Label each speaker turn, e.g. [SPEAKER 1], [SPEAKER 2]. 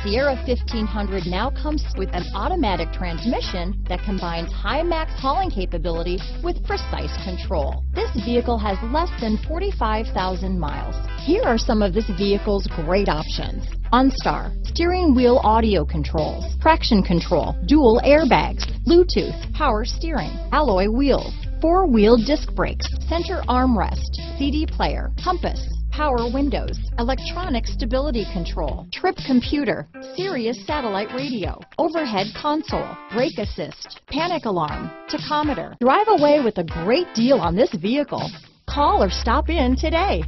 [SPEAKER 1] Sierra 1500 now comes with an automatic transmission that combines high max hauling capability with precise control. This vehicle has less than 45,000 miles. Here are some of this vehicle's great options. OnStar, steering wheel audio controls, traction control, dual airbags, Bluetooth, power steering, alloy wheels, four-wheel disc brakes, center armrest, CD player, compass, power windows, electronic stability control, trip computer, Sirius satellite radio, overhead console, brake assist, panic alarm, tachometer. Drive away with a great deal on this vehicle. Call or stop in today.